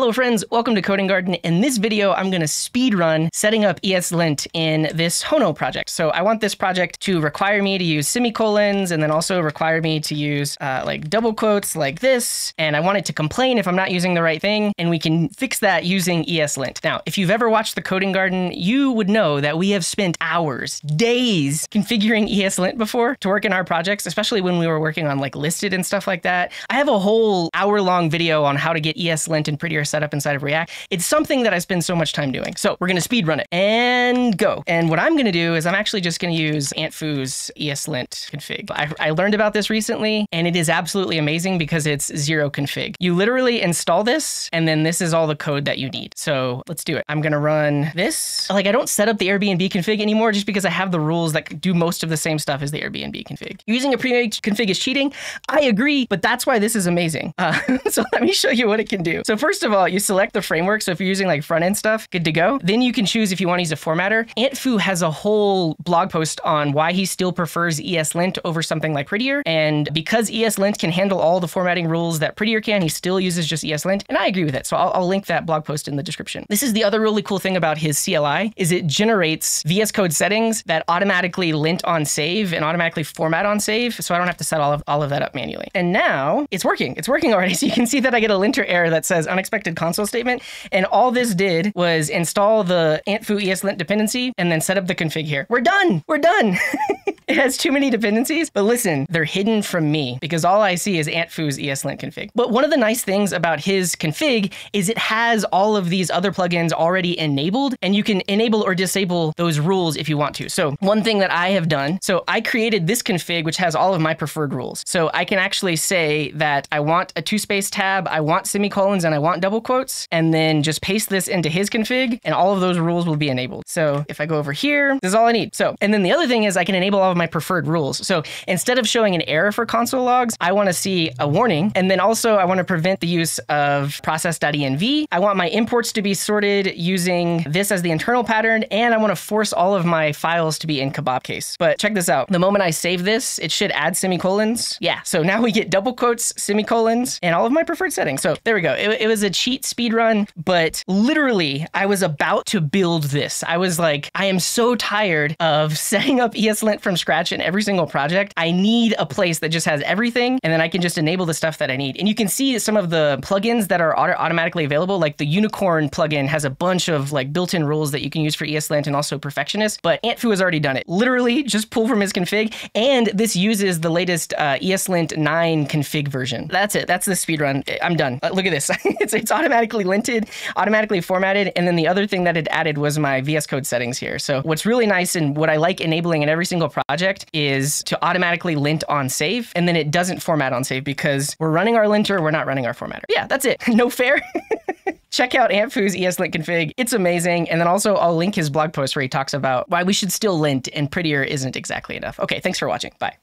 Hello friends, welcome to Coding Garden. In this video, I'm going to speed run setting up ESLint in this Hono project. So I want this project to require me to use semicolons and then also require me to use uh, like double quotes like this. And I want it to complain if I'm not using the right thing. And we can fix that using ESLint. Now, if you've ever watched the Coding Garden, you would know that we have spent hours, days configuring ESLint before to work in our projects, especially when we were working on like Listd and stuff like that. I have a whole hour long video on how to get ESLint and prettier setup inside of React. It's something that I spend so much time doing. So we're going to speed run it and go. And what I'm going to do is I'm actually just going to use AntFu's ESLint config. I, I learned about this recently and it is absolutely amazing because it's zero config. You literally install this and then this is all the code that you need. So let's do it. I'm going to run this. Like I don't set up the Airbnb config anymore just because I have the rules that do most of the same stuff as the Airbnb config. Using a pre-made config is cheating. I agree, but that's why this is amazing. Uh, so let me show you what it can do. So first of all, you select the framework. So if you're using like front end stuff, good to go. Then you can choose if you want to use a formatter. AntFu has a whole blog post on why he still prefers ESLint over something like Prettier. And because ESLint can handle all the formatting rules that Prettier can, he still uses just ESLint. And I agree with it. So I'll, I'll link that blog post in the description. This is the other really cool thing about his CLI is it generates VS Code settings that automatically lint on save and automatically format on save. So I don't have to set all of all of that up manually. And now it's working. It's working already. So you can see that I get a linter error that says unexpected console statement. And all this did was install the AntFu ESLint dependency and then set up the config here. We're done. We're done. it has too many dependencies, but listen, they're hidden from me because all I see is AntFu's ESLint config. But one of the nice things about his config is it has all of these other plugins already enabled and you can enable or disable those rules if you want to. So one thing that I have done, so I created this config, which has all of my preferred rules. So I can actually say that I want a two space tab, I want semicolons, and I want double quotes, and then just paste this into his config, and all of those rules will be enabled. So if I go over here, this is all I need. So, and then the other thing is I can enable all of my preferred rules. So instead of showing an error for console logs, I want to see a warning. And then also I want to prevent the use of process.env. I want my imports to be sorted using this as the internal pattern, and I want to force all of my files to be in kebab case. But check this out. The moment I save this, it should add semicolons. Yeah, so now we get double quotes, semicolons, and all of my preferred settings. So there we go. It, it was a cheat speed run, but literally I was about to build this. I was like, I am so tired of setting up ESLint from scratch in every single project. I need a place that just has everything, and then I can just enable the stuff that I need. And you can see some of the plugins that are auto automatically available, like the Unicorn plugin has a bunch of like built-in rules that you can use for ESLint and also Perfectionist, but AntFu has already done it. Literally just pull from his config, and this uses the latest uh, ESLint 9 config version. That's it. That's the speed run. I'm done. Uh, look at this. it's, it's automatically linted, automatically formatted, and then the other thing that it added was my VS Code settings here. So what's really nice and what I like enabling in every single project is to automatically lint on save, and then it doesn't format on save because we're running our linter, we're not running our formatter. Yeah, that's it. no fair. Check out AntFu's ESLint config. It's amazing. And then also I'll link his blog post where he talks about why we should still lint and prettier isn't exactly enough. Okay, thanks for watching. Bye.